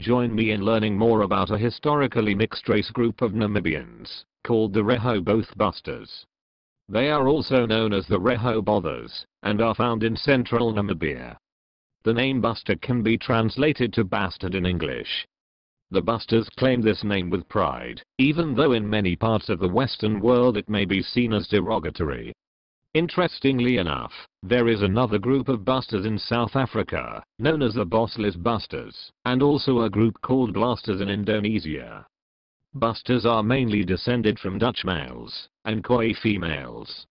join me in learning more about a historically mixed race group of Namibians, called the Rehoboth Basters. They are also known as the Rehobothers, and are found in central Namibia. The name Baster can be translated to bastard in English. The Basters claim this name with pride, even though in many parts of the Western world it may be seen as derogatory. Interestingly enough, there is another group of basters in South Africa, known as the Bosluis basters, and also a group called blasters in Indonesia. Basters are mainly descended from Dutch males, and Khoi females.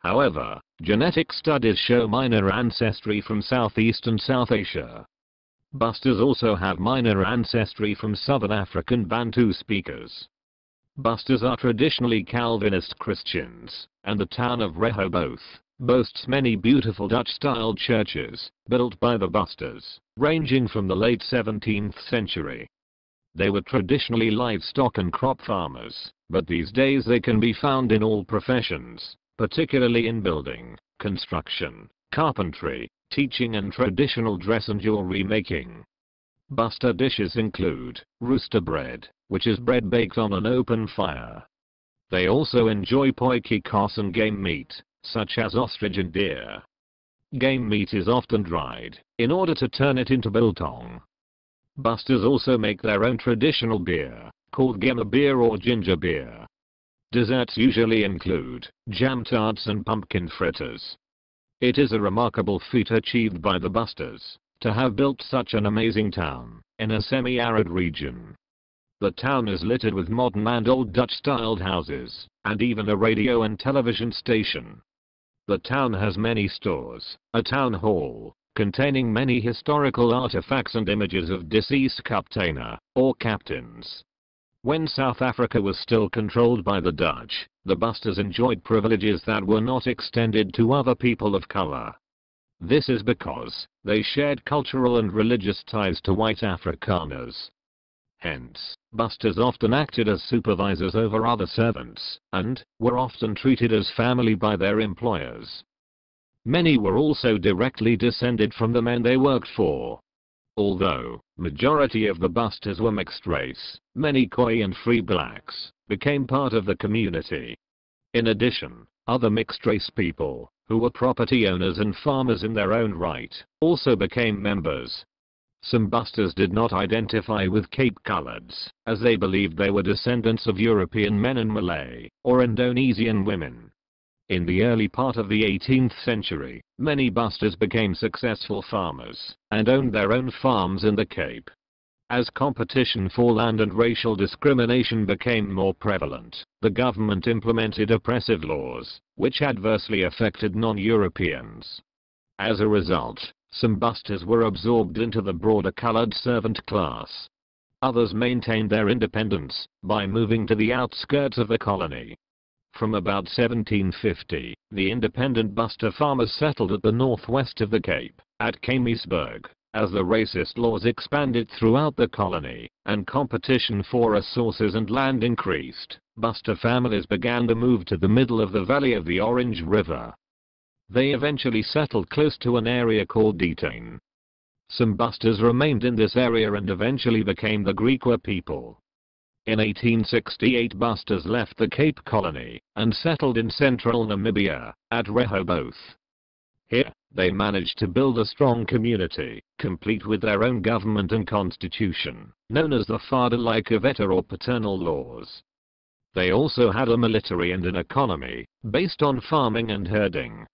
However, genetic studies show minor ancestry from Southeast and South Asia. Basters also have minor ancestry from Southern African Bantu speakers. Basters are traditionally Calvinist Christians, and the town of Rehoboth boasts many beautiful Dutch-style churches, built by the Basters, ranging from the late 17th century. They were traditionally livestock and crop farmers, but these days they can be found in all professions, particularly in building, construction, carpentry, teaching and traditional dress and jewelry making. Baster dishes include rooster bread, which is bread baked on an open fire. They also enjoy potjiekos and game meat, such as ostrich and deer. Game meat is often dried, in order to turn it into biltong. Basters also make their own traditional beer, called gemma beer or ginger beer. Desserts usually include jam tarts and pumpkin fritters. It is a remarkable feat achieved by the Basters to have built such an amazing town, in a semi-arid region. The town is littered with modern and old Dutch-styled houses, and even a radio and television station. The town has many stores, a town hall, containing many historical artifacts and images of deceased kapteina, or captains. When South Africa was still controlled by the Dutch, the Basters enjoyed privileges that were not extended to other people of color. This is because they shared cultural and religious ties to white Afrikaners. Hence, basters often acted as supervisors over other servants, and were often treated as family by their employers. Many were also directly descended from the men they worked for. Although, majority of the basters were mixed race, many Khoi and free blacks became part of the community. In addition, other mixed race people, who were property owners and farmers in their own right, also became members. Some basters did not identify with Cape Coloreds, as they believed they were descendants of European men and Malay, or Indonesian women. In the early part of the 18th century, many basters became successful farmers, and owned their own farms in the Cape. As competition for land and racial discrimination became more prevalent, the government implemented oppressive laws, which adversely affected non-Europeans. As a result, some basters were absorbed into the broader colored servant class. Others maintained their independence by moving to the outskirts of the colony. From about 1750, the independent baster farmers settled at the northwest of the Cape, at Kamiesberg, as the racist laws expanded throughout the colony, and competition for resources and land increased, Baster families began to move to the middle of the valley of the Orange River. They eventually settled close to an area called De Tuin. Some Basters remained in this area and eventually became the Griqua people. In 1868 Basters left the Cape Colony, and settled in central Namibia, at Rehoboth. Here, they managed to build a strong community, complete with their own government and constitution, known as the Vaderlike Wette or paternal laws. They also had a military and an economy, based on farming and herding.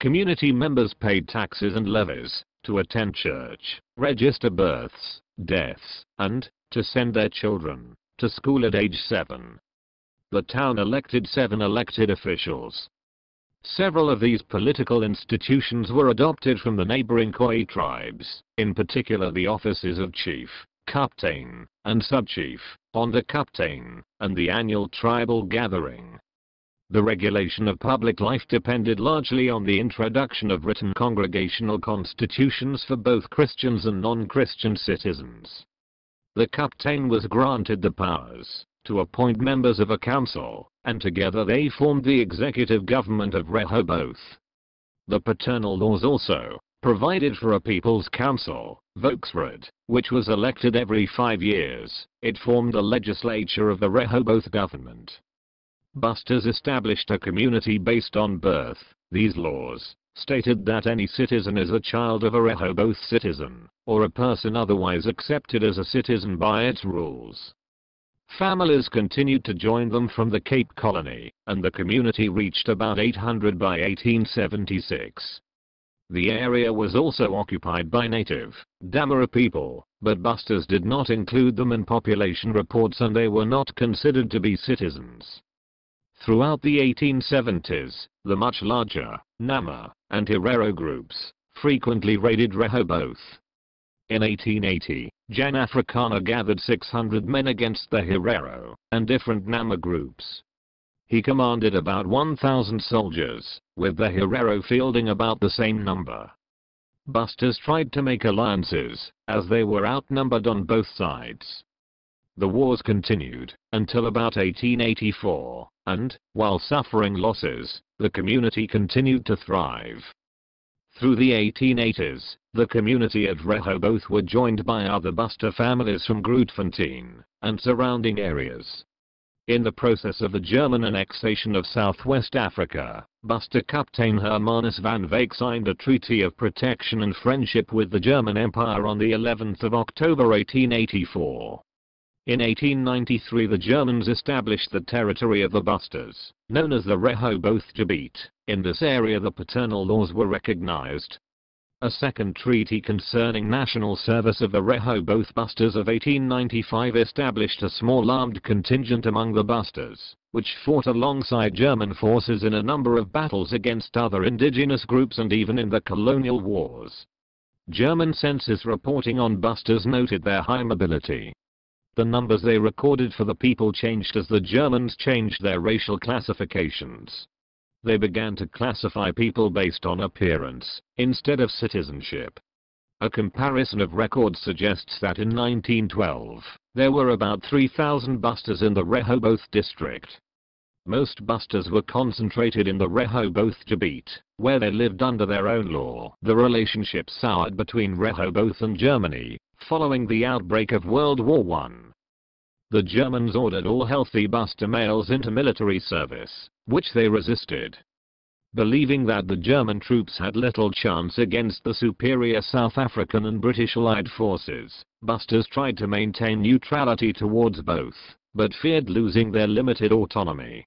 Community members paid taxes and levies, to attend church, register births, deaths, and, to send their children, to school at age 7. The town elected seven elected officials, Several of these political institutions were adopted from the neighboring Khoi tribes, in particular the offices of chief, captain, and subchief, on the captain, and the annual tribal gathering. The regulation of public life depended largely on the introduction of written congregational constitutions for both Christians and non-Christian citizens. The captain was granted the powers to appoint members of a council, and together they formed the executive government of Rehoboth. The paternal laws also provided for a People's Council, Volksraad, which was elected every five years. It formed the legislature of the Rehoboth government. Basters established a community based on birth. These laws stated that any citizen is a child of a Rehoboth citizen, or a person otherwise accepted as a citizen by its rules. Families continued to join them from the Cape Colony, and the community reached about 800 by 1876. The area was also occupied by native, Damara people, but basters did not include them in population reports and they were not considered to be citizens. Throughout the 1870s, the much larger Nama and Herero groups frequently raided Rehoboth. In 1880, Jan Afrikaner gathered 600 men against the Herero and different Nama groups. He commanded about 1,000 soldiers, with the Herero fielding about the same number. Basters tried to make alliances, as they were outnumbered on both sides. The wars continued until about 1884, and, while suffering losses, the community continued to thrive. Through the 1880s, the community at Rehoboth were joined by other Baster families from Grootfontein and surrounding areas. In the process of the German annexation of southwest Africa, Baster Captain Hermanus van Wyk signed a treaty of protection and friendship with the German Empire on the 11th of October 1884. In 1893 the Germans established the territory of the Basters, known as the Rehoboth Gebiet. In this area the paternal laws were recognized. A second treaty concerning national service of the Rehoboth Basters of 1895 established a small armed contingent among the Basters, which fought alongside German forces in a number of battles against other indigenous groups and even in the colonial wars. German census reporting on Basters noted their high mobility, the numbers they recorded for the people changed as the Germans changed their racial classifications. They began to classify people based on appearance, instead of citizenship. A comparison of records suggests that in 1912, there were about 3,000 basters in the Rehoboth district. Most basters were concentrated in the Rehoboth Gebiet, where they lived under their own law. The relationship soured between Rehoboth and Germany, following the outbreak of World War I. The Germans ordered all healthy Baster males into military service, which they resisted. Believing that the German troops had little chance against the superior South African and British Allied forces, Basters tried to maintain neutrality towards both, but feared losing their limited autonomy.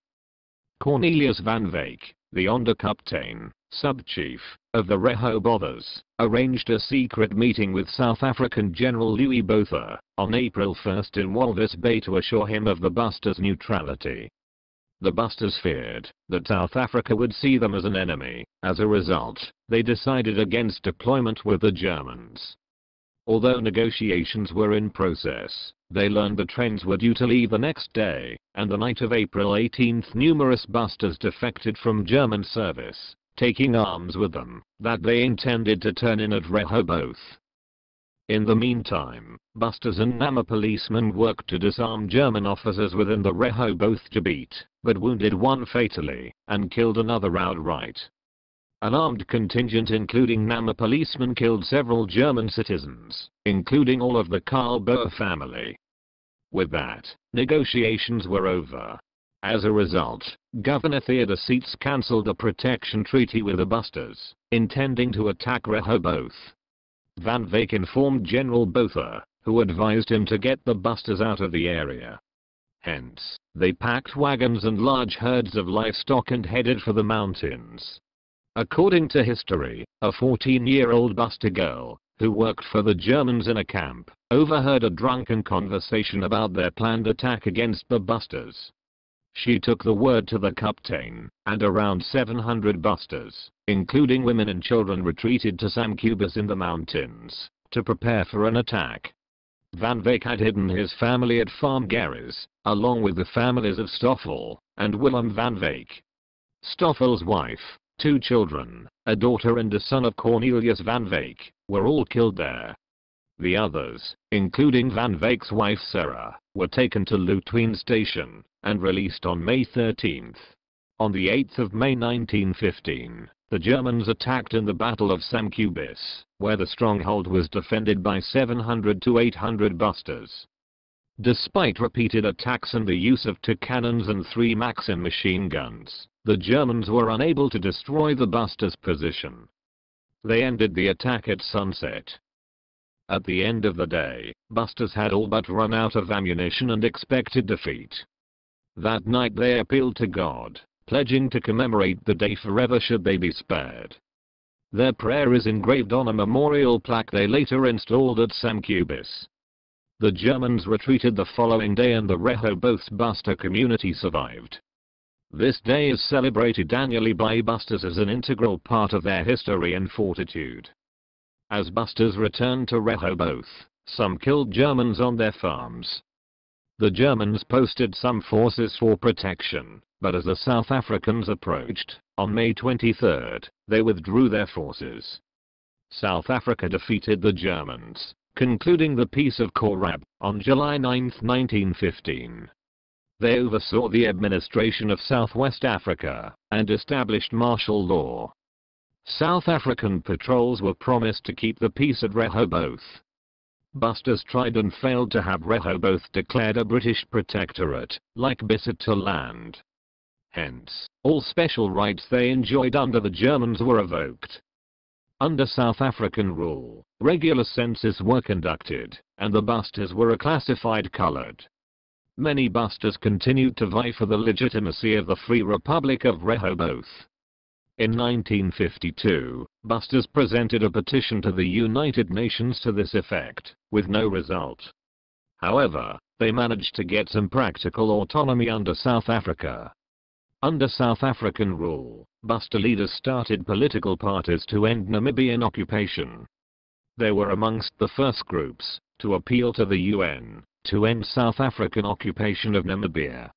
Cornelius van Wyk, the onderkaptein, sub-chief, of the Rehobothers, arranged a secret meeting with South African General Louis Botha, on April 1 in Walvis Bay to assure him of the Basters' neutrality. The Basters feared that South Africa would see them as an enemy, as a result, they decided against deployment with the Germans. Although negotiations were in process, they learned the trains were due to leave the next day, and the night of April 18 numerous Basters defected from German service, taking arms with them, that they intended to turn in at Rehoboth. In the meantime, Basters and Nama policemen worked to disarm German officers within the Rehoboth Gebiet, but wounded one fatally, and killed another outright. An armed contingent including Nama policemen killed several German citizens, including all of the Karl Boer family. With that, negotiations were over, as a result, Governor Theodore Seitz cancelled a protection treaty with the Basters, intending to attack Rehoboth. Van Wyk informed General Botha, who advised him to get the Basters out of the area. Hence, they packed wagons and large herds of livestock and headed for the mountains. According to history, a 14-year-old Baster girl, who worked for the Germans in a camp, overheard a drunken conversation about their planned attack against the Basters. She took the word to the captain, and around 700 basters, including women and children retreated to Sam Khubis in the mountains, to prepare for an attack. Van Wyk had hidden his family at Farm Gerries, along with the families of Stoffel, and Willem van Wyk. Stoffel's wife, two children, a daughter and a son of Cornelius van Wyk, were all killed there. The others, including Van Wyk's wife Sarah, were taken to Lutween Station, and released on May 13. On the 8th of May 1915, the Germans attacked in the Battle of Sam Khubis, where the stronghold was defended by 700 to 800 basters. Despite repeated attacks and the use of two cannons and three Maxim machine guns, the Germans were unable to destroy the basters' position. They ended the attack at sunset. At the end of the day, basters had all but run out of ammunition and expected defeat. That night they appealed to God, pledging to commemorate the day forever should they be spared. Their prayer is engraved on a memorial plaque they later installed at Sam Khubis. The Germans retreated the following day and the Rehoboth's Baster community survived. This day is celebrated annually by Basters as an integral part of their history and fortitude. As Basters returned to Rehoboth, some killed Germans on their farms. The Germans posted some forces for protection, but as the South Africans approached, on May 23, they withdrew their forces. South Africa defeated the Germans, concluding the Peace of Khorab on July 9, 1915. They oversaw the administration of Southwest Africa and established martial law. South African patrols were promised to keep the peace at Rehoboth. Basters tried and failed to have Rehoboth declared a British protectorate, like Basutoland. land. Hence, all special rights they enjoyed under the Germans were revoked. Under South African rule, regular census were conducted, and the basters were classified colored. Many basters continued to vie for the legitimacy of the Free Republic of Rehoboth. In 1952, basters presented a petition to the United Nations to this effect, with no result. However, they managed to get some practical autonomy under South Africa, under South African rule, Baster leaders started political parties to end Namibian occupation. They were amongst the first groups to appeal to the UN to end South African occupation of Namibia.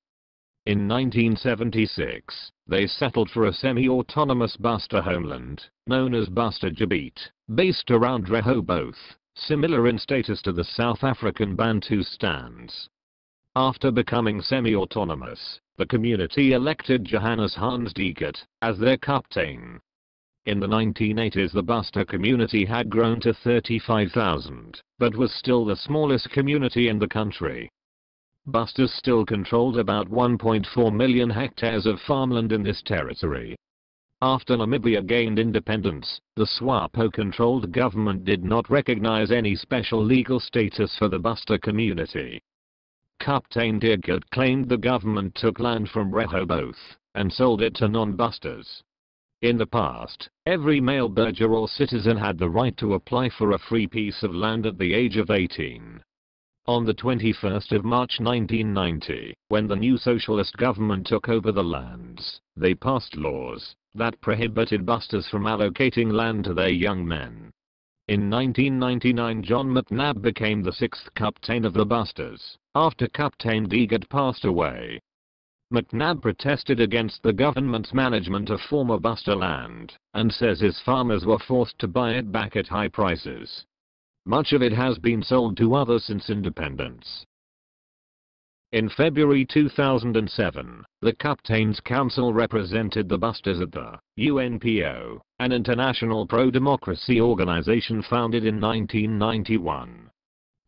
In 1976, they settled for a semi-autonomous Baster homeland, known as Baster Gebiet, based around Rehoboth, similar in status to the South African Bantustans. After becoming semi-autonomous, the community elected Johannes Hans Diergaardt as their captain. In the 1980s the Baster community had grown to 35,000, but was still the smallest community in the country. Basters still controlled about 1.4 million hectares of farmland in this territory. After Namibia gained independence, the SWAPO-controlled government did not recognize any special legal status for the Baster community. Captain Diergaardt claimed the government took land from Rehoboth and sold it to non-basters. In the past, every male burger or citizen had the right to apply for a free piece of land at the age of 18. On the 21st of March 1990, when the new socialist government took over the lands, they passed laws that prohibited basters from allocating land to their young men. In 1999 John McNabb became the sixth captain of the Basters, after Captain Diergaardt passed away. McNabb protested against the government's management of former Baster land, and says his farmers were forced to buy it back at high prices. Much of it has been sold to others since independence. In February 2007, the Captains Council represented the basters at the UNPO, an international pro-democracy organization founded in 1991.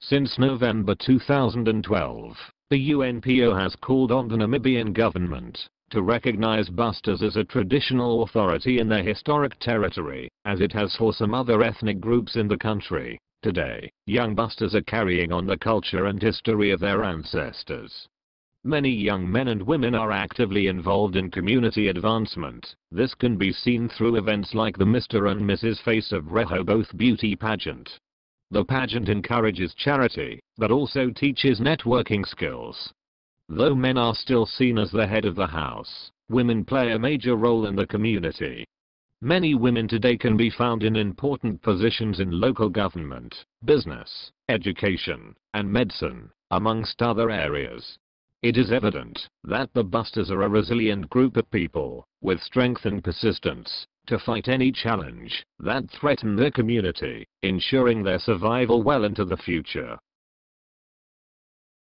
Since November 2012, the UNPO has called on the Namibian government to recognize basters as a traditional authority in their historic territory, as it has for some other ethnic groups in the country. Today, young basters are carrying on the culture and history of their ancestors. Many young men and women are actively involved in community advancement. This can be seen through events like the Mr. and Mrs. Face of Rehoboth Beauty Pageant. The pageant encourages charity, but also teaches networking skills. Though men are still seen as the head of the house, women play a major role in the community. Many women today can be found in important positions in local government, business, education, and medicine, amongst other areas. It is evident that the Basters are a resilient group of people, with strength and persistence, to fight any challenge that threaten their community, ensuring their survival well into the future.